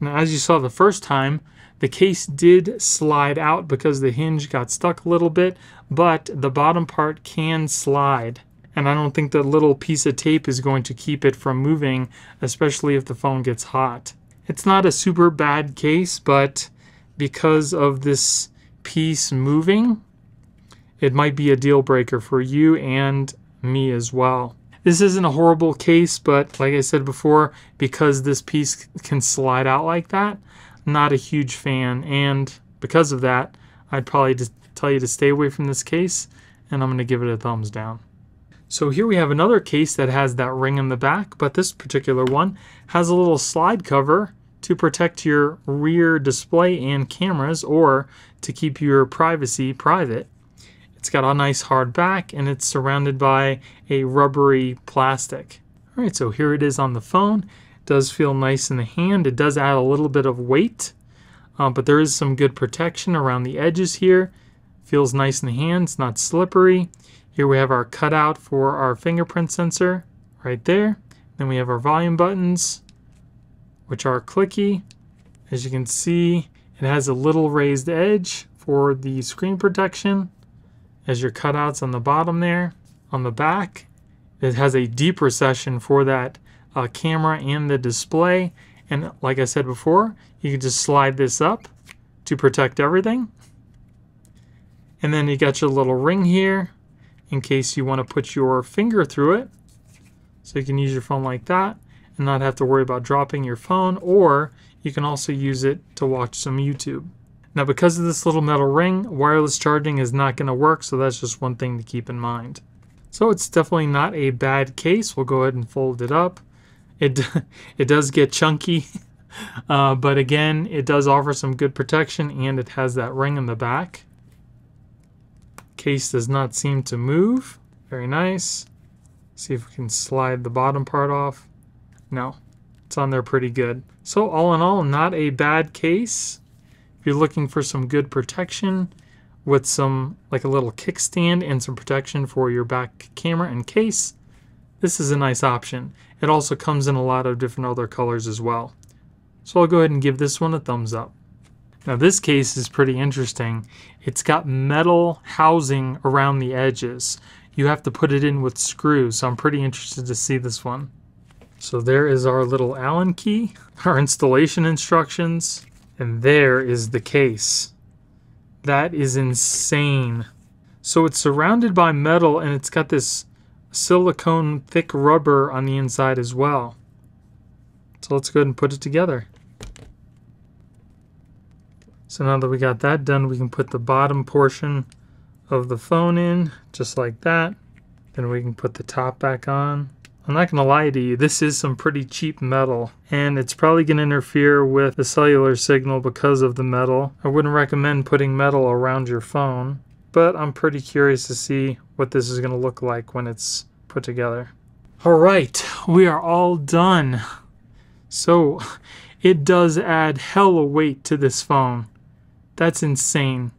Now, as you saw the first time, the case did slide out because the hinge got stuck a little bit, but the bottom part can slide. And I don't think the little piece of tape is going to keep it from moving, especially if the phone gets hot. It's not a super bad case, but because of this piece moving, it might be a deal breaker for you and me as well. This isn't a horrible case, but like I said before, because this piece can slide out like that, I'm not a huge fan. And because of that, I'd probably just tell you to stay away from this case, and I'm going to give it a thumbs down. So here we have another case that has that ring in the back, but this particular one has a little slide cover to protect your rear display and cameras or to keep your privacy private. It's got a nice hard back and it's surrounded by a rubbery plastic. All right, so here it is on the phone. It does feel nice in the hand. It does add a little bit of weight, uh, but there is some good protection around the edges here. Feels nice in the hand. It's not slippery. Here we have our cutout for our fingerprint sensor right there. Then we have our volume buttons, which are clicky. As you can see, it has a little raised edge for the screen protection as your cutouts on the bottom there. On the back, it has a deep recession for that uh, camera and the display. And like I said before, you can just slide this up to protect everything. And then you got your little ring here in case you want to put your finger through it. So you can use your phone like that and not have to worry about dropping your phone or you can also use it to watch some YouTube. Now because of this little metal ring, wireless charging is not going to work, so that's just one thing to keep in mind. So it's definitely not a bad case. We'll go ahead and fold it up. It, it does get chunky, uh, but again, it does offer some good protection and it has that ring in the back. Case does not seem to move. Very nice. See if we can slide the bottom part off. No, it's on there pretty good. So all in all, not a bad case. If you're looking for some good protection, with some like a little kickstand and some protection for your back camera and case. This is a nice option. It also comes in a lot of different other colors as well. So I'll go ahead and give this one a thumbs up. Now this case is pretty interesting. It's got metal housing around the edges. You have to put it in with screws, so I'm pretty interested to see this one. So there is our little Allen key, our installation instructions, and there is the case. That is insane. So it's surrounded by metal and it's got this silicone thick rubber on the inside as well. So let's go ahead and put it together. So now that we got that done, we can put the bottom portion of the phone in, just like that. Then we can put the top back on. I'm not going to lie to you, this is some pretty cheap metal, and it's probably going to interfere with the cellular signal because of the metal. I wouldn't recommend putting metal around your phone, but I'm pretty curious to see what this is going to look like when it's put together. All right, we are all done. So, it does add hella weight to this phone. That's insane.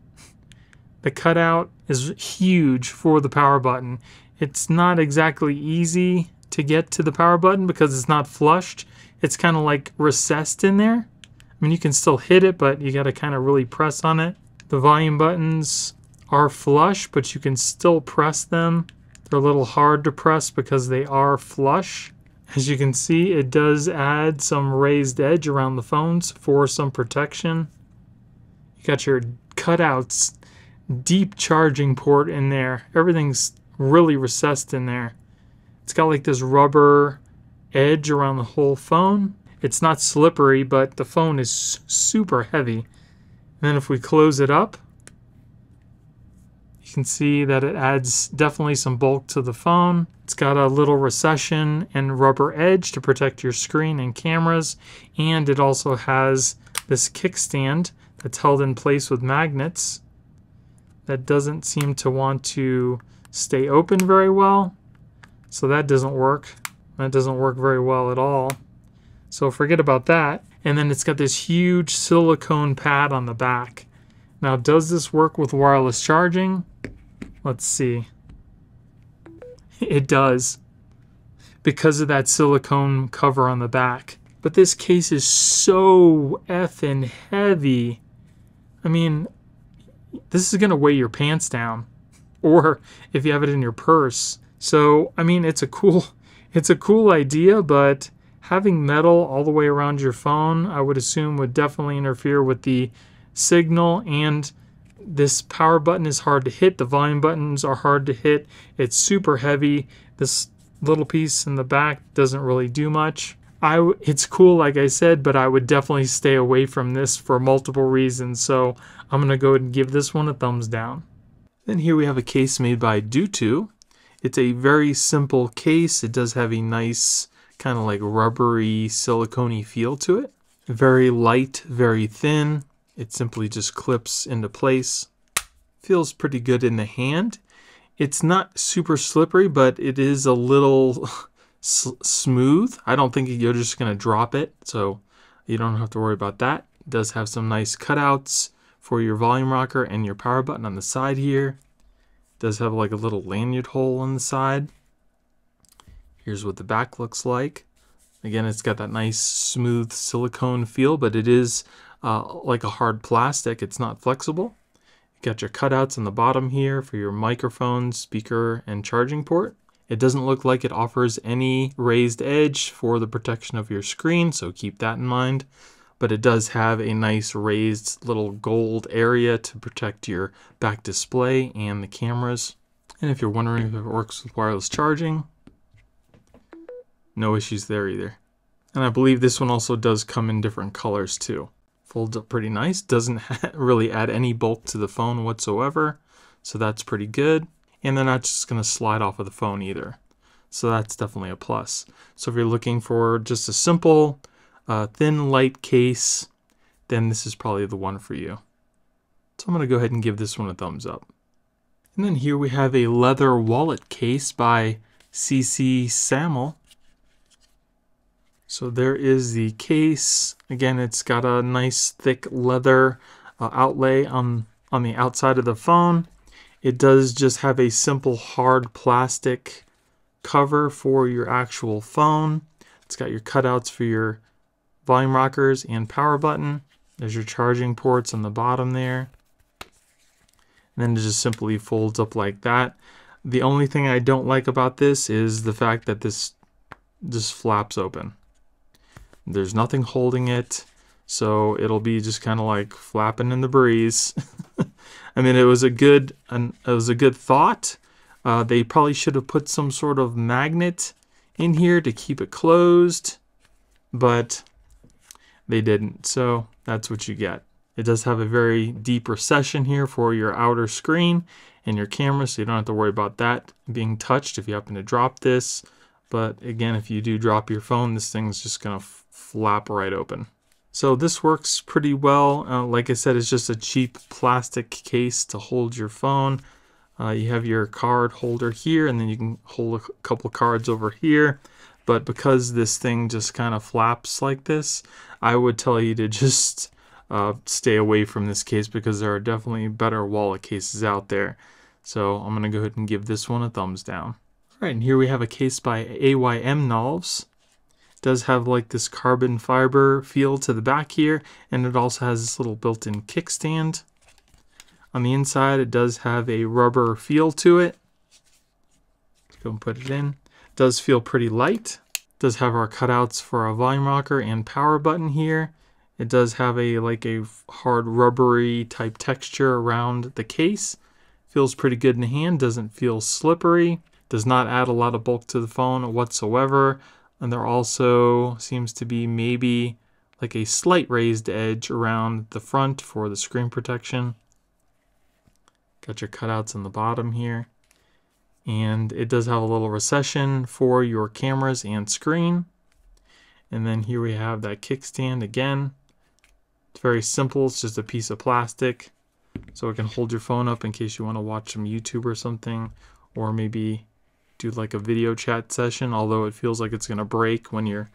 The cutout is huge for the power button. It's not exactly easy to get to the power button because it's not flushed. It's kind of like recessed in there. I mean, you can still hit it, but you got to kind of really press on it. The volume buttons are flush, but you can still press them. They're a little hard to press because they are flush. As you can see, it does add some raised edge around the phones for some protection. You got your cutouts, deep charging port in there. Everything's really recessed in there. It's got like this rubber edge around the whole phone. It's not slippery, but the phone is super heavy. And then if we close it up, you can see that it adds definitely some bulk to the phone. It's got a little recession and rubber edge to protect your screen and cameras. And it also has this kickstand that's held in place with magnets that doesn't seem to want to stay open very well. So that doesn't work. That doesn't work very well at all. So forget about that. And then it's got this huge silicone pad on the back. Now, does this work with wireless charging? Let's see. It does. Because of that silicone cover on the back. But this case is so effing heavy. I mean, this is going to weigh your pants down. Or if you have it in your purse, so, I mean, it's a cool it's a cool idea, but having metal all the way around your phone, I would assume would definitely interfere with the signal and this power button is hard to hit. The volume buttons are hard to hit. It's super heavy. This little piece in the back doesn't really do much. I, it's cool, like I said, but I would definitely stay away from this for multiple reasons. So I'm going to go ahead and give this one a thumbs down. Then here we have a case made by Dutu. It's a very simple case. It does have a nice kind of like rubbery silicone feel to it. Very light, very thin. It simply just clips into place. Feels pretty good in the hand. It's not super slippery, but it is a little smooth. I don't think you're just going to drop it, so you don't have to worry about that. It does have some nice cutouts for your volume rocker and your power button on the side here does have like a little lanyard hole on the side. Here's what the back looks like. Again, it's got that nice smooth silicone feel, but it is uh, like a hard plastic. It's not flexible. You got your cutouts on the bottom here for your microphone, speaker, and charging port. It doesn't look like it offers any raised edge for the protection of your screen, so keep that in mind but it does have a nice raised little gold area to protect your back display and the cameras. And if you're wondering if it works with wireless charging, no issues there either. And I believe this one also does come in different colors too. Folds up pretty nice, doesn't really add any bulk to the phone whatsoever, so that's pretty good. and they're not just going to slide off of the phone either. So that's definitely a plus. So if you're looking for just a simple, uh, thin, light case, then this is probably the one for you. So I'm going to go ahead and give this one a thumbs up. And then here we have a leather wallet case by CC Samuel. So there is the case. Again, it's got a nice thick leather uh, outlay on, on the outside of the phone. It does just have a simple hard plastic cover for your actual phone. It's got your cutouts for your volume rockers and power button. There's your charging ports on the bottom there. And then it just simply folds up like that. The only thing I don't like about this is the fact that this just flaps open. There's nothing holding it, so it'll be just kind of like flapping in the breeze. I mean, it was a good, an, it was a good thought. Uh, they probably should have put some sort of magnet in here to keep it closed, but they didn't. So that's what you get. It does have a very deep recession here for your outer screen and your camera, so you don't have to worry about that being touched if you happen to drop this. But again, if you do drop your phone, this thing's just going to flap right open. So this works pretty well. Uh, like I said, it's just a cheap plastic case to hold your phone. Uh, you have your card holder here, and then you can hold a couple cards over here. But because this thing just kind of flaps like this, I would tell you to just uh, stay away from this case because there are definitely better wallet cases out there. So I'm going to go ahead and give this one a thumbs down. All right, and here we have a case by AYM Nolves does have like this carbon fiber feel to the back here and it also has this little built-in kickstand. On the inside it does have a rubber feel to it. Let's go and put it in. Does feel pretty light. Does have our cutouts for our volume rocker and power button here. It does have a like a hard rubbery type texture around the case. Feels pretty good in the hand, doesn't feel slippery. Does not add a lot of bulk to the phone whatsoever. And there also seems to be maybe like a slight raised edge around the front for the screen protection. Got your cutouts in the bottom here. And it does have a little recession for your cameras and screen. And then here we have that kickstand again. It's very simple. It's just a piece of plastic. So it can hold your phone up in case you want to watch some YouTube or something. Or maybe do like a video chat session, although it feels like it's going to break when you're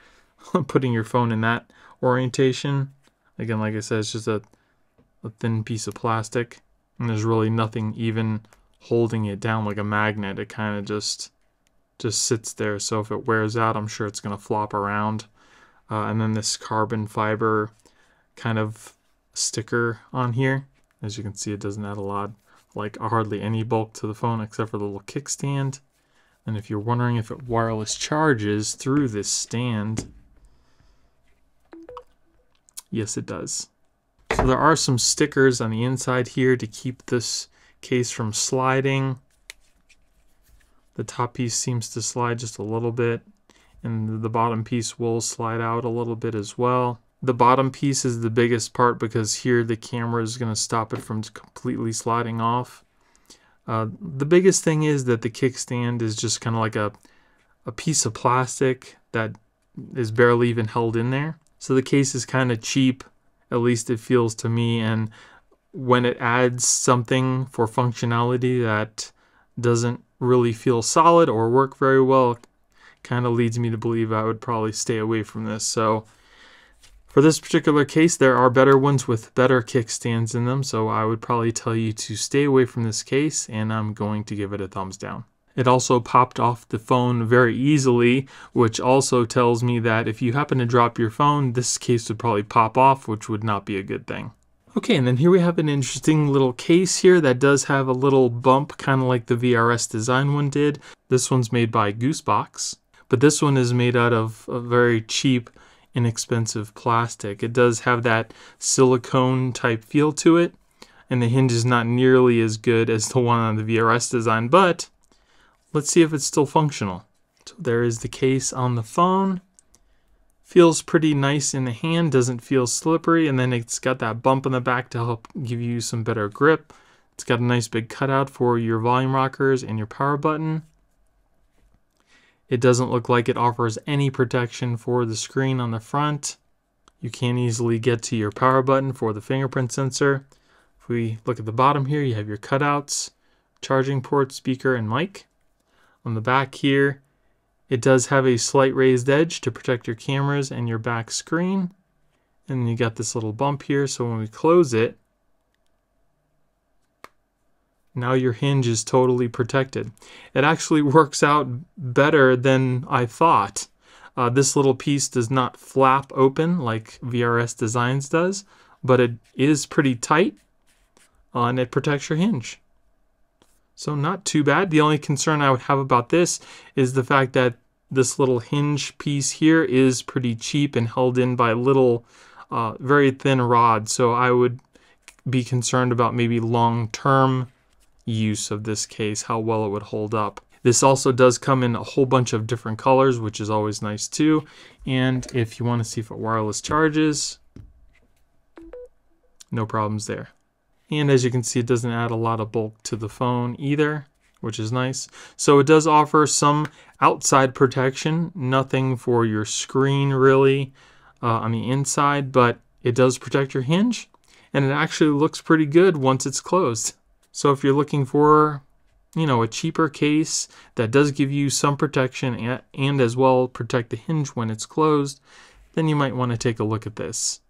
putting your phone in that orientation. Again, like I said, it's just a, a thin piece of plastic, and there's really nothing even holding it down like a magnet. It kind of just just sits there. So if it wears out, I'm sure it's going to flop around. Uh, and then this carbon fiber kind of sticker on here. As you can see, it doesn't add a lot, like hardly any bulk to the phone except for the little kickstand. And if you're wondering if it wireless charges through this stand, yes it does. So there are some stickers on the inside here to keep this case from sliding. The top piece seems to slide just a little bit and the bottom piece will slide out a little bit as well. The bottom piece is the biggest part because here the camera is going to stop it from completely sliding off. Uh, the biggest thing is that the kickstand is just kind of like a, a piece of plastic that is barely even held in there. So the case is kind of cheap, at least it feels to me. And when it adds something for functionality that doesn't really feel solid or work very well, kind of leads me to believe I would probably stay away from this. So for this particular case, there are better ones with better kickstands in them, so I would probably tell you to stay away from this case, and I'm going to give it a thumbs down. It also popped off the phone very easily, which also tells me that if you happen to drop your phone, this case would probably pop off, which would not be a good thing. Okay, and then here we have an interesting little case here that does have a little bump, kind of like the VRS design one did. This one's made by Goosebox, but this one is made out of a very cheap inexpensive plastic. It does have that silicone type feel to it, and the hinge is not nearly as good as the one on the VRS design, but let's see if it's still functional. So there is the case on the phone. Feels pretty nice in the hand, doesn't feel slippery, and then it's got that bump in the back to help give you some better grip. It's got a nice big cutout for your volume rockers and your power button. It doesn't look like it offers any protection for the screen on the front. You can't easily get to your power button for the fingerprint sensor. If we look at the bottom here, you have your cutouts, charging port, speaker, and mic. On the back here, it does have a slight raised edge to protect your cameras and your back screen. And you got this little bump here, so when we close it, now your hinge is totally protected. It actually works out better than I thought. Uh, this little piece does not flap open like VRS Designs does, but it is pretty tight uh, and it protects your hinge. So not too bad. The only concern I would have about this is the fact that this little hinge piece here is pretty cheap and held in by little, uh, very thin rod. So I would be concerned about maybe long-term use of this case, how well it would hold up. This also does come in a whole bunch of different colors, which is always nice too. And if you want to see if it wireless charges, no problems there. And as you can see, it doesn't add a lot of bulk to the phone either, which is nice. So it does offer some outside protection, nothing for your screen really uh, on the inside, but it does protect your hinge and it actually looks pretty good once it's closed. So if you're looking for, you know, a cheaper case that does give you some protection and, and as well protect the hinge when it's closed, then you might want to take a look at this.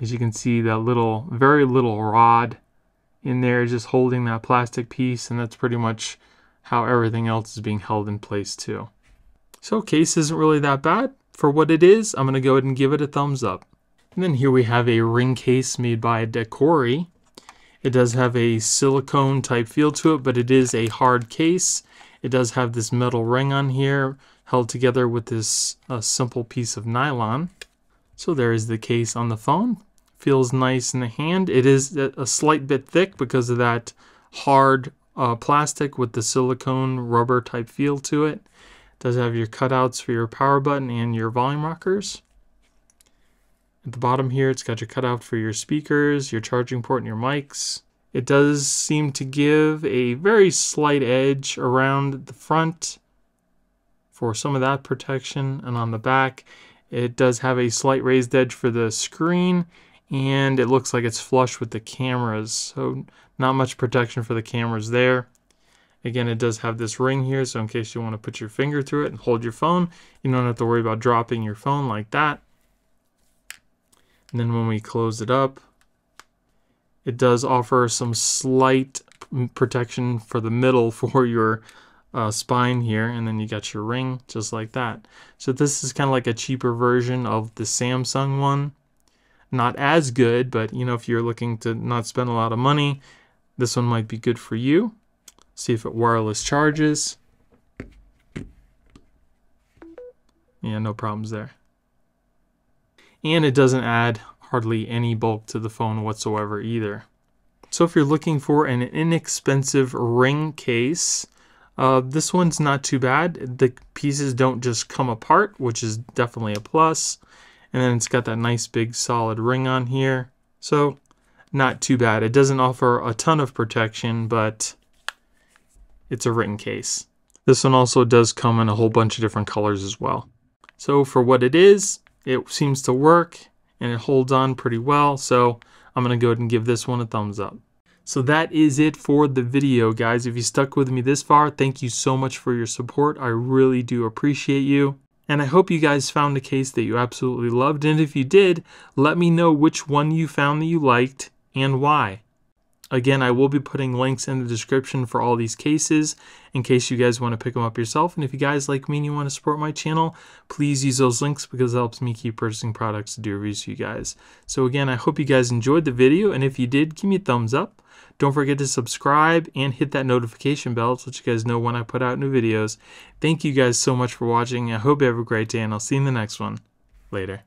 As you can see, that little, very little rod in there just holding that plastic piece and that's pretty much how everything else is being held in place too. So case isn't really that bad. For what it is, I'm going to go ahead and give it a thumbs up. And then here we have a ring case made by Decori. It does have a silicone type feel to it, but it is a hard case. It does have this metal ring on here held together with this uh, simple piece of nylon. So there is the case on the phone feels nice in the hand. It is a slight bit thick because of that hard uh, plastic with the silicone rubber type feel to it. it. Does have your cutouts for your power button and your volume rockers. At the bottom here, it's got your cutout for your speakers, your charging port, and your mics. It does seem to give a very slight edge around the front for some of that protection. And on the back, it does have a slight raised edge for the screen and it looks like it's flush with the cameras. So not much protection for the cameras there. Again it does have this ring here so in case you want to put your finger through it and hold your phone you don't have to worry about dropping your phone like that. And then when we close it up it does offer some slight protection for the middle for your uh, spine here and then you got your ring just like that. So this is kind of like a cheaper version of the Samsung one not as good, but you know, if you're looking to not spend a lot of money, this one might be good for you. See if it wireless charges. Yeah, no problems there. And it doesn't add hardly any bulk to the phone whatsoever either. So if you're looking for an inexpensive ring case, uh, this one's not too bad. The pieces don't just come apart, which is definitely a plus. And then it's got that nice big solid ring on here. So not too bad. It doesn't offer a ton of protection, but it's a written case. This one also does come in a whole bunch of different colors as well. So for what it is, it seems to work and it holds on pretty well. So I'm going to go ahead and give this one a thumbs up. So that is it for the video, guys. If you stuck with me this far, thank you so much for your support. I really do appreciate you. And I hope you guys found a case that you absolutely loved. And if you did, let me know which one you found that you liked and why. Again, I will be putting links in the description for all these cases in case you guys want to pick them up yourself. And if you guys like me and you want to support my channel, please use those links because it helps me keep purchasing products to do reviews for you guys. So again, I hope you guys enjoyed the video. And if you did, give me a thumbs up. Don't forget to subscribe and hit that notification bell to let you guys know when I put out new videos. Thank you guys so much for watching. I hope you have a great day and I'll see you in the next one. Later.